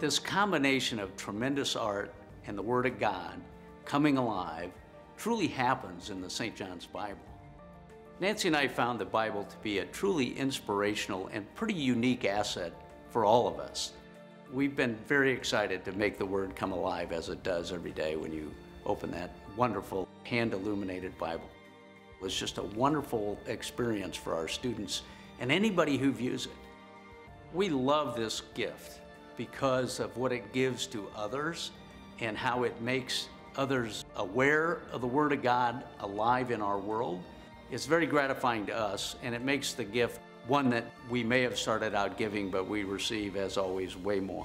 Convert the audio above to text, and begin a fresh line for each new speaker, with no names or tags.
This combination of tremendous art and the Word of God coming alive truly happens in the St. John's Bible. Nancy and I found the Bible to be a truly inspirational and pretty unique asset for all of us. We've been very excited to make the Word come alive as it does every day when you open that wonderful hand illuminated Bible. It's just a wonderful experience for our students and anybody who views it. We love this gift because of what it gives to others and how it makes others aware of the Word of God alive in our world. It's very gratifying to us and it makes the gift one that we may have started out giving, but we receive, as always, way more.